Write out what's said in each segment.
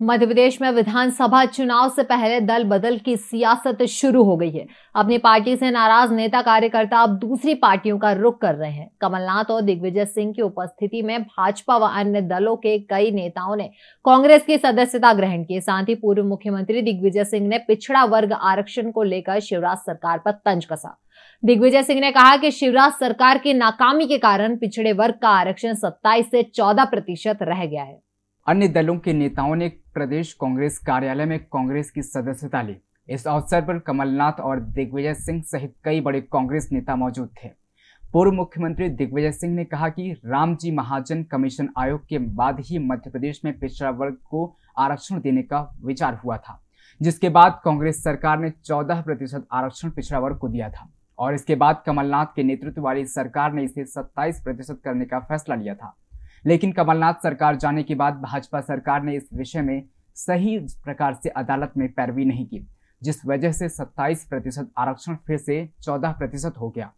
मध्य प्रदेश में विधानसभा चुनाव से पहले दल बदल की सियासत शुरू हो गई है। अपनी पार्टी से नाराज़ नेता कार्यकर्ता अब दूसरी पार्टियों का रुख कर रहे हैं। कमलनाथ और दिग्विजय सिंह की उपस्थिति में भाजपा व अन्य दलों के कई नेताओं ने कांग्रेस की सदस्यता ग्रहण की। साथ ही पूर्व मुख्यमंत्री दिग्विजय सिंह ने पिछड़ा वर्ग आरक्षण को लेकर शिवराज सरकार पर तंज कसा। दिग्विजय सिंह ने कहा कि शिवराज सरकार की नाकामी के कारण पिछड़े वर्ग का आरक्षण सत्ताईस से चौदह प्रतिशत रह गया है। अन्य दलों के नेताओं ने प्रदेश कांग्रेस कार्यालय में कांग्रेस की सदस्यता ली। इस अवसर पर कमलनाथ और दिग्विजय सिंह सहित कई बड़े कांग्रेस नेता मौजूद थे। पूर्व मुख्यमंत्री दिग्विजय सिंह ने कहा कि रामजी महाजन कमीशन आयोग के बाद ही मध्य प्रदेश में पिछड़ा वर्ग को आरक्षण देने का विचार हुआ था, जिसके बाद कांग्रेस सरकार ने 14 प्रतिशत आरक्षण पिछड़ा वर्ग को दिया था और इसके बाद कमलनाथ के नेतृत्व वाली सरकार ने इसे 27 प्रतिशत करने का फैसला लिया था। लेकिन कमलनाथ सरकार जाने के बाद भाजपा सरकार ने इस विषय में सही प्रकार से अदालत में पैरवी नहीं की, जिस वजह से 27 प्रतिशत आरक्षण फिर से 14 प्रतिशत हो गया।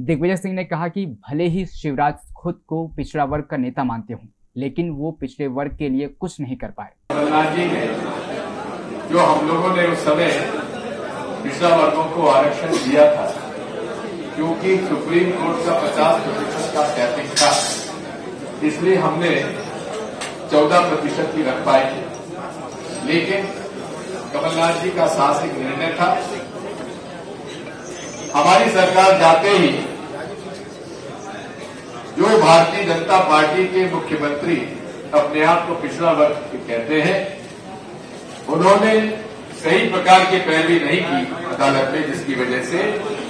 दिग्विजय सिंह ने कहा कि भले ही शिवराज खुद को पिछड़ा वर्ग का नेता मानते हों, लेकिन वो पिछड़े वर्ग के लिए कुछ नहीं कर पाए। जी हम लोगों ने उस समय पिछड़ा वर्गों को आरक्षण दिया था, क्योंकि सुप्रीम कोर्ट का पचास प्रतिशत का था। इसलिए हमने 14 प्रतिशत की रख पाई लेकिन कमलनाथ जी का साहसिक निर्णय था। हमारी सरकार जाते ही जो भारतीय जनता पार्टी के मुख्यमंत्री अपने आप को पिछड़ा वर्ग कहते हैं, उन्होंने सही प्रकार की पैरवी नहीं की अदालत में, जिसकी वजह से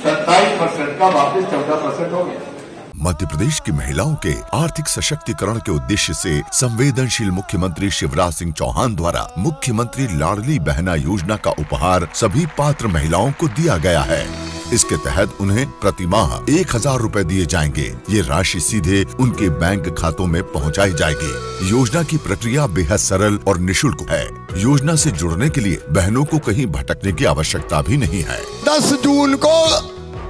27 परसेंट का वापस 14 परसेंट हो गया। मध्य प्रदेश की महिलाओं के आर्थिक सशक्तिकरण के उद्देश्य से संवेदनशील मुख्यमंत्री शिवराज सिंह चौहान द्वारा मुख्यमंत्री लाडली बहना योजना का उपहार सभी पात्र महिलाओं को दिया गया है। इसके तहत उन्हें प्रति माह एक हज़ार रूपए दिए जाएँगे। ये राशि सीधे उनके बैंक खातों में पहुंचाई जाएगी। योजना की प्रक्रिया बेहद सरल और निशुल्क है। योजना से जुड़ने के लिए बहनों को कहीं भटकने की आवश्यकता भी नहीं है। दस जून को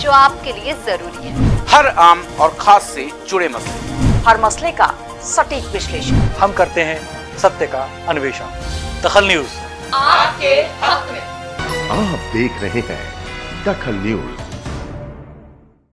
जो आपके लिए ज़रूरी है। हर आम और खास से जुड़े मसले। हर मसले का सटीक विश्लेषण। हम करते हैं सत्य का अन्वेषण। दखल न्यूज़। आपके हक में। आप देख रहे हैं दखल न्यूज़।